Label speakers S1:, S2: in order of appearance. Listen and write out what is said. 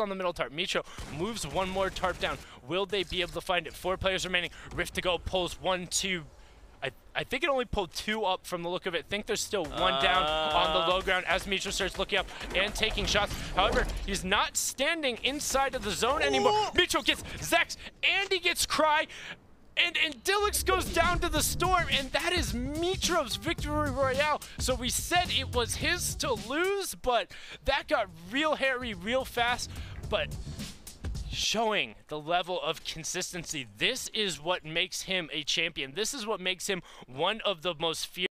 S1: on the middle tarp. Mitro moves one more tarp down. Will they be able to find it? Four players remaining. Rift to go pulls one, two. I, I think it only pulled two up from the look of it. think there's still one uh, down on the low ground as Mitro starts looking up and taking shots. However, he's not standing inside of the zone anymore. Mitro gets Zex and he gets Cry. And, and Dillix goes down to the storm, and that is Mitro's victory royale. So we said it was his to lose, but that got real hairy real fast. But showing the level of consistency, this is what makes him a champion. This is what makes him one of the most feared.